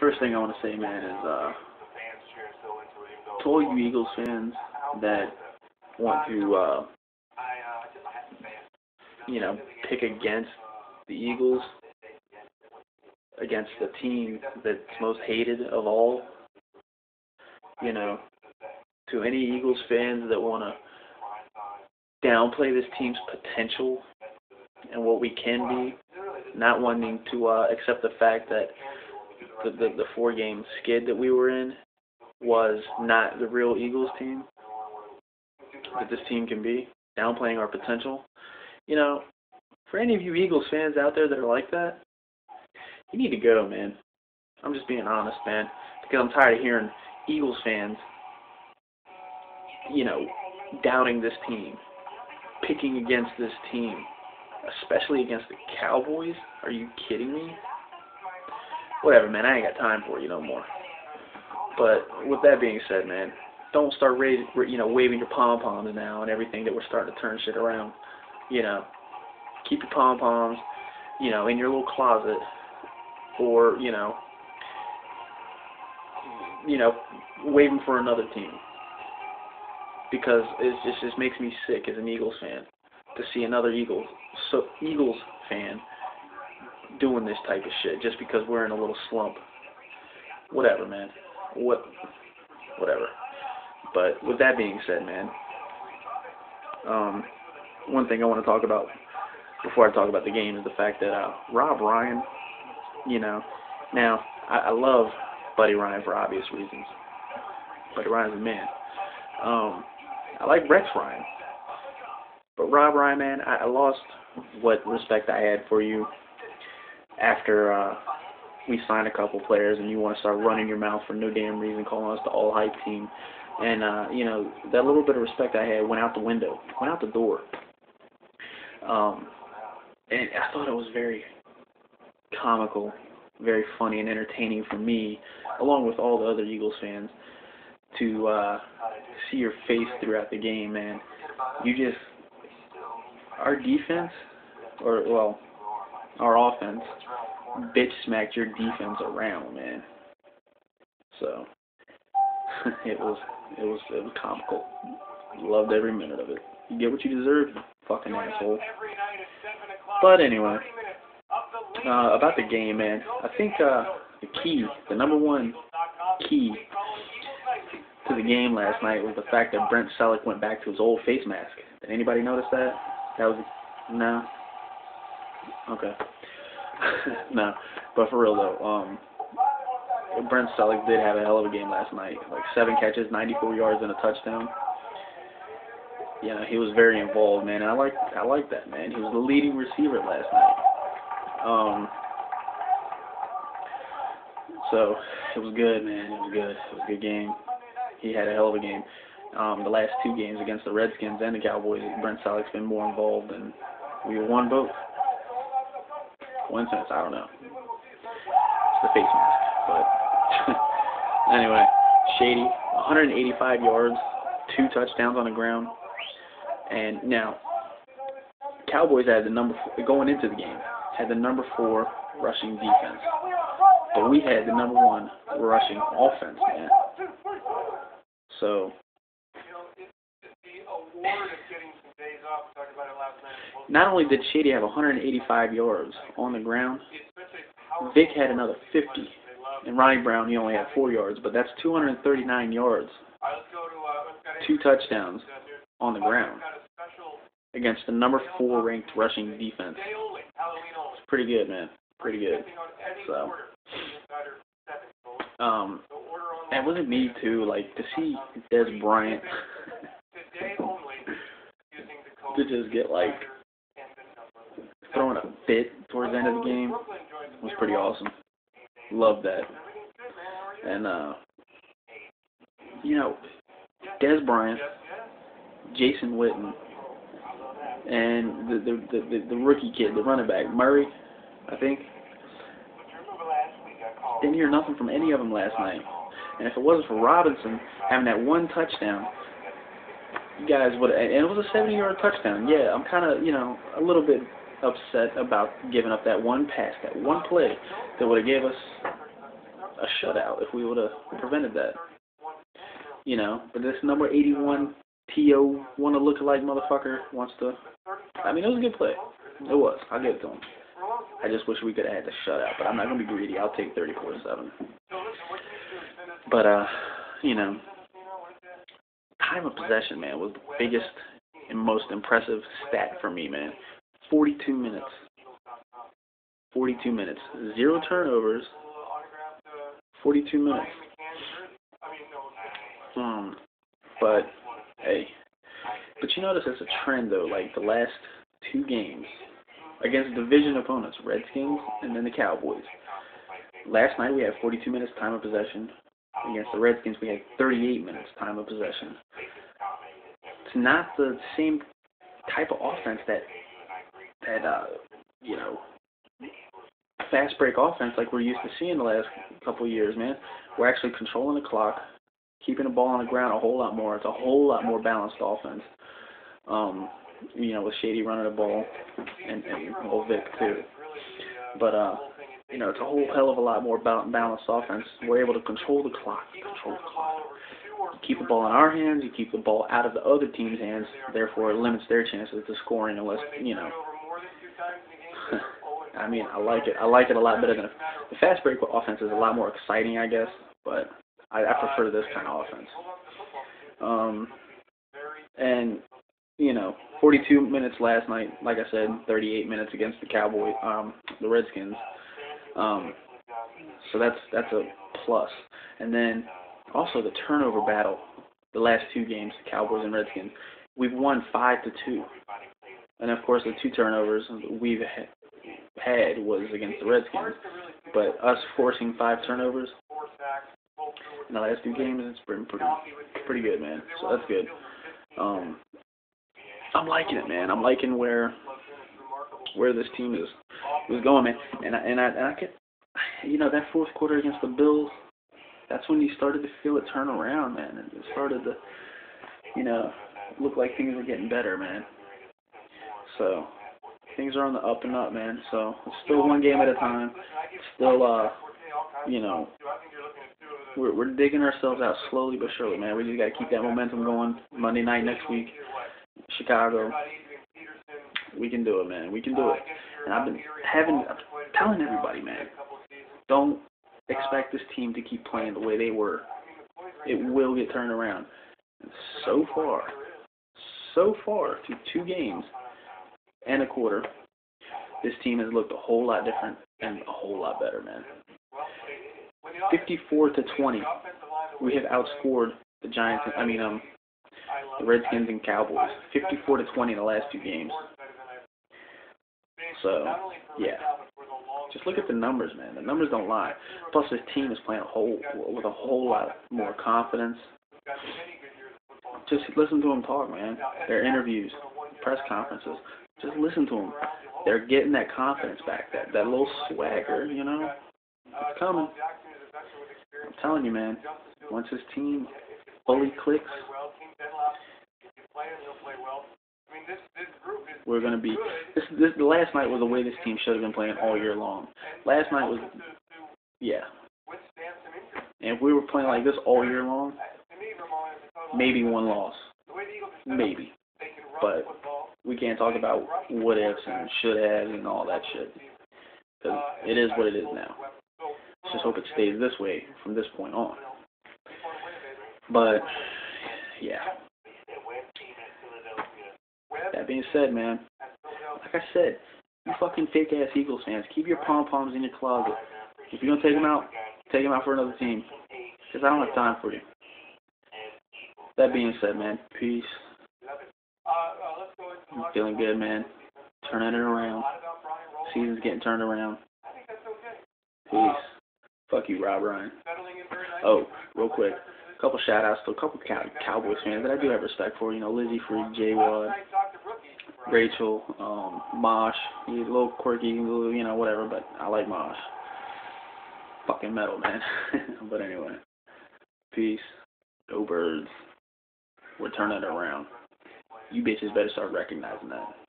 First thing I want to say, man, is uh, to all you Eagles fans that want to, uh, you know, pick against the Eagles, against the team that's most hated of all, you know, to any Eagles fans that want to downplay this team's potential and what we can be, not wanting to uh, accept the fact that the, the, the four game skid that we were in was not the real Eagles team that this team can be, downplaying our potential. You know, for any of you Eagles fans out there that are like that, you need to go, man. I'm just being honest, man, because I'm tired of hearing Eagles fans, you know, doubting this team, picking against this team, especially against the Cowboys. Are you kidding me? whatever, man. I ain't got time for you no more. But with that being said, man, don't start raising, you know, waving your pom poms now and everything that we're starting to turn shit around. You know, keep your pom poms, you know, in your little closet, or you know, you know, waving for another team. Because it just, just makes me sick as an Eagles fan to see another Eagles so Eagles fan doing this type of shit just because we're in a little slump. Whatever, man. What? Whatever. But with that being said, man, um, one thing I want to talk about before I talk about the game is the fact that uh, Rob Ryan, you know, now I, I love Buddy Ryan for obvious reasons. Buddy Ryan's a man. Um, I like Rex Ryan, but Rob Ryan, man, I, I lost what respect I had for you after uh, we sign a couple players and you want to start running your mouth for no damn reason, calling us the all hype team. And, uh, you know, that little bit of respect I had went out the window, went out the door. Um, and I thought it was very comical, very funny and entertaining for me, along with all the other Eagles fans, to uh, see your face throughout the game, man. You just, our defense, or, well, our offense bitch smacked your defense around, man. So it was it was it was comical. Loved every minute of it. You get what you deserve, fucking asshole. But anyway, uh, about the game, man. I think uh, the key, the number one key to the game last night was the fact that Brent Celek went back to his old face mask. Did anybody notice that? That was no. Okay. no, but for real though, um, Brent Celek did have a hell of a game last night. Like seven catches, 94 yards, and a touchdown. Yeah, he was very involved, man. And I like I like that, man. He was the leading receiver last night. Um, so it was good, man. It was good. It was a good game. He had a hell of a game. Um, the last two games against the Redskins and the Cowboys, Brent Celek's been more involved, and we won both. Sense, I don't know. It's the face mask, but anyway, Shady, 185 yards, two touchdowns on the ground, and now Cowboys had the number four, going into the game had the number four rushing defense, but we had the number one rushing offense, man. So Not only did Shady have 185 yards on the ground, Vick had another 50. And Ronnie Brown, he only had 4 yards, but that's 239 yards. Two touchdowns on the ground against the number 4 ranked rushing defense. It's pretty good, man. Pretty good. So, um, and wasn't me too, like, to see Dez Bryant to just get, like, throwing a fit towards the end of the game was pretty awesome. Love that. And uh you know, Dez Bryant, Jason Witten, and the the, the the rookie kid, the running back, Murray, I think. Didn't hear nothing from any of them last night. And if it wasn't for Robinson having that one touchdown, guys would and it was a 70 yard touchdown. Yeah, I'm kind of, you know, a little bit upset about giving up that one pass, that one play that would have gave us a shutout if we would have prevented that. You know, but this number 81 TO want to look like motherfucker wants to. I mean, it was a good play. It was. I'll give it to him. I just wish we could have had the shutout, but I'm not gonna be greedy. I'll take 34-7. But uh, you know, time of possession, man, was the biggest and most impressive stat for me, man. 42 minutes. 42 minutes. Zero turnovers. 42 minutes. Um, but hey, but you notice it's a trend though. Like the last two games against division opponents, Redskins and then the Cowboys. Last night we had 42 minutes time of possession. Against the Redskins we had 38 minutes time of possession. Not the same type of offense that that uh you know fast break offense like we're used to seeing the last couple of years, man. We're actually controlling the clock, keeping the ball on the ground a whole lot more. It's a whole lot more balanced offense. Um, you know, with Shady running the ball and, and well, Vick too. But uh, you know, it's a whole hell of a lot more balanced offense. We're able to control the clock, control the clock. Keep the ball in our hands, you keep the ball out of the other team's hands. Therefore, it limits their chances to scoring unless you know. I mean, I like it. I like it a lot better than the fast break offense is a lot more exciting, I guess. But I, I prefer this kind of offense. Um, and you know, 42 minutes last night. Like I said, 38 minutes against the Cowboys, um, the Redskins. Um, so that's that's a plus. And then also the turnover battle. The last two games, the Cowboys and Redskins, we've won five to two. And of course, the two turnovers we've had was against the Redskins. But us forcing five turnovers in the last two games, it's been pretty pretty good, man. So that's good. Um, I'm liking it, man. I'm liking where where this team is was going, man. And I and I and I could, you know, that fourth quarter against the Bills, that's when you started to feel it turn around, man. And it started to, you know, look like things were getting better, man. So things are on the up and up, man. So it's still one game at a time. still, uh, you know, we're we're digging ourselves out slowly but surely, man. We just got to keep that momentum going. Monday night next week. Chicago. We can do it, man. We can do it. And I've been having, I'm telling everybody, man, don't expect this team to keep playing the way they were. It will get turned around. And so far, so far, through two games and a quarter, this team has looked a whole lot different and a whole lot better, man. 54 to 20, we have outscored the Giants. I mean, um, the Redskins and Cowboys, 54 to 20 in the last two games. So, yeah. Just look at the numbers, man. The numbers don't lie. Plus, this team is playing a whole with a whole lot more confidence. Just listen to them talk, man. Their interviews, press conferences. Just listen to them. They're getting that confidence back, that that little swagger, you know. It's coming. I'm telling you, man. Once this team fully clicks, we're going to be. This, this last night was the way this team should have been playing all year long. Last night was, yeah. And if we were playing like this all year long, maybe one loss, maybe. But we can't talk about what ifs and should have and all that shit because it is what it is now. Just hope it stays this way from this point on. But yeah. That being said, man, like I said, you fucking fake ass Eagles fans, keep your pom poms in your closet. If you're gonna take them out, take them out for another team. Cause I don't have time for you. That being said, man, peace. I'm feeling good, man. Turning it around. Season's getting turned around. Peace. Fuck you, Rob Ryan. Oh, real quick a couple shout outs to a couple Cow- Cowboys fans that I do have respect for. You know, Lizzie Freak, J Wad, Rachel, um, Mosh. He's a little quirky, you know, whatever, but I like Mosh. Fucking metal, man. but anyway, peace. Go birds. We're turning it around. You bitches better start recognizing that.